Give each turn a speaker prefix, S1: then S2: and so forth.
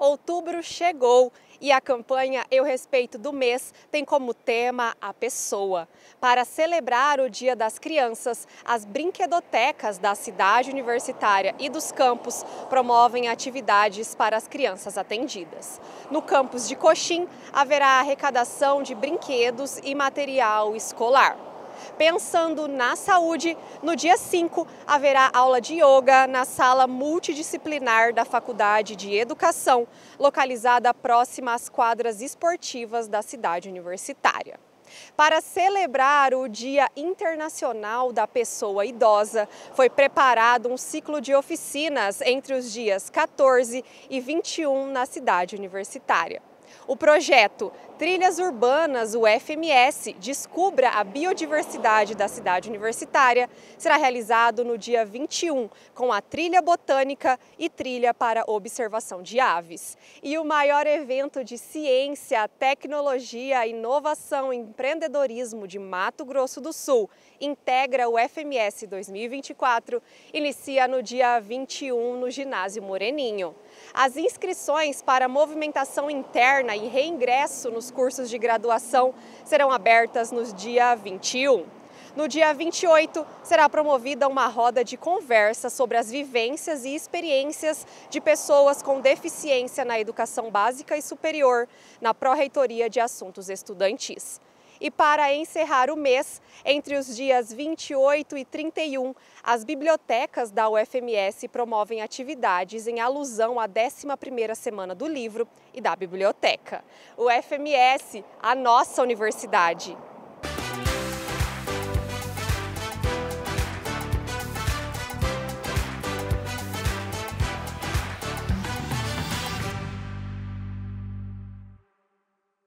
S1: Outubro chegou e a campanha Eu Respeito do Mês tem como tema a pessoa. Para celebrar o Dia das Crianças, as brinquedotecas da cidade universitária e dos campos promovem atividades para as crianças atendidas. No campus de Coxim, haverá arrecadação de brinquedos e material escolar. Pensando na saúde, no dia 5 haverá aula de yoga na sala multidisciplinar da Faculdade de Educação, localizada próxima às quadras esportivas da cidade universitária. Para celebrar o Dia Internacional da Pessoa Idosa, foi preparado um ciclo de oficinas entre os dias 14 e 21 na cidade universitária. O projeto Trilhas Urbanas, o FMS, Descubra a Biodiversidade da Cidade Universitária, será realizado no dia 21, com a trilha botânica e trilha para observação de aves. E o maior evento de ciência, tecnologia, inovação e empreendedorismo de Mato Grosso do Sul, integra o FMS 2024, inicia no dia 21 no Ginásio Moreninho. As inscrições para movimentação interna e reingresso nos cursos de graduação serão abertas no dia 21. No dia 28, será promovida uma roda de conversa sobre as vivências e experiências de pessoas com deficiência na educação básica e superior na Pró-Reitoria de Assuntos Estudantis. E para encerrar o mês, entre os dias 28 e 31, as bibliotecas da UFMS promovem atividades em alusão à 11ª Semana do Livro e da Biblioteca. UFMS, a nossa universidade.